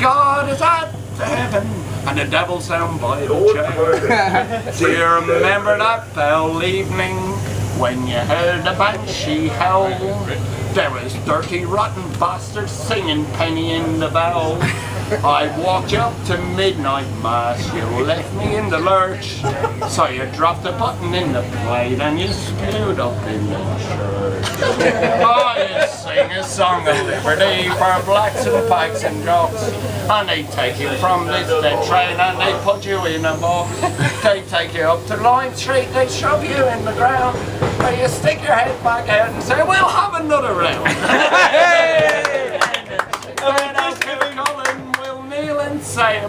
God is at the heaven, and the devil's down by the chair. Do you remember that fell evening when you heard the banshee howl? There was dirty rotten bastards singing Penny in the Bell. I walked up to midnight mass, you left me in the lurch. So you dropped a button in the plate and you spewed up in the church. Oh, you sing a song of liberty for blacks and pikes and jocks. And they take you from this dead train and they put you in a box. They take you up to Lime Street, they shove you in the ground. Where you stick your head back out and say, we'll have another round. And as we're calling, we'll kneel and say a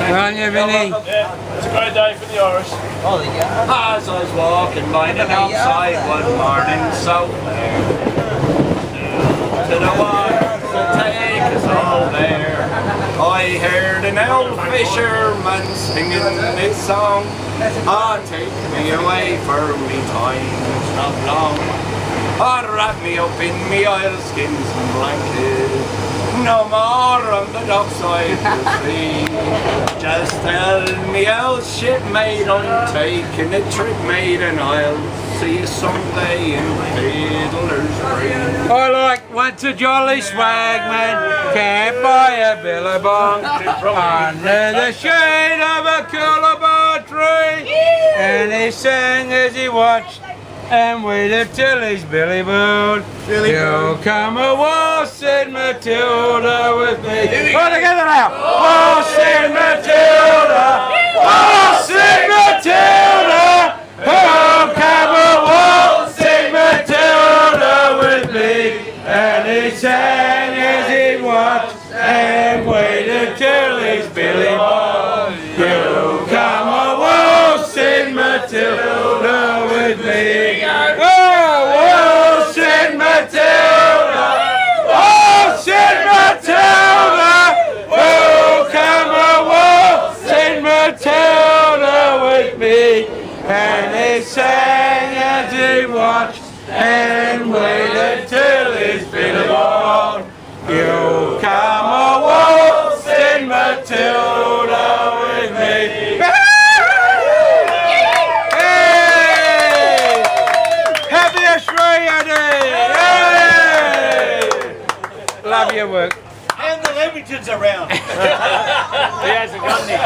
Good on you, Vinnie. Yeah, it's a great day for the Irish. Oh, yeah. As I was walking minding outside one morning, so to the water to take us all there. I heard an old fisherman singing this song. Ah, take me away for me time's not long. Ah, wrap me up in me oilskins and blanket. No more on the dockside to see. Just tell me how shipmate I'm taking a trip, mate, and I'll see you someday in Fiddler's Green. I like once a jolly swagman can't buy a billabong under the shade of a coolabah tree. And he sang as he watched and waited till his billy booed. You'll come a waltzing Matilda with me. All together now. Waltzing Matilda. Waltzing Matilda. Oh, come a waltzing Matilda with me. And he sang with me. And he sang as he watched and waited till his billy bone. You come a waltzing Matilda with me. Hey! Happy Australia Day! Hey! Love your work. And the Lamingtons around. He hasn't got any.